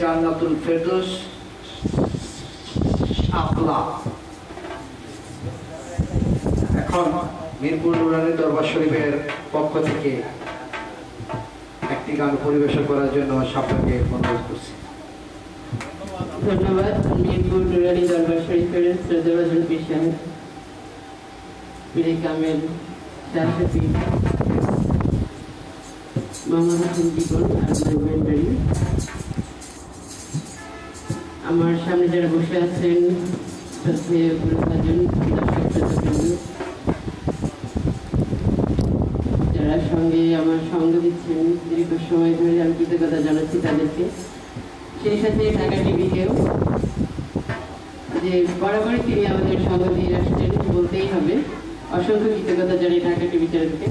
জান্নাতুল ফেরদৌস আপলা এখন মিরপুর নুরানি দরবার শরীফের পক্ষ থেকে একটি গান পরিবেশন করার জন্য সাপটাকে অনুরোধ করছি। ধন্যবাদ, মিরপুর নুরানি দরবার শরীফের সাহেব পীরে কামেল আমার সামনে যারা বসে আছেন যারা সঙ্গে আমার সঙ্গ দিচ্ছেন, দীর্ঘ সময় ধরে আমি কৃতজ্ঞতা জানাচ্ছি তাদেরকে। সেই সাথে ঢাকা টিভিকেও যে বরাবরই তিনি আমাদের সঙ্গ দিয়ে আসছেন বলতেই হবে। অসংখ্য কৃতজ্ঞতা জানাই ঢাকা টিভি চ্যানেলকে।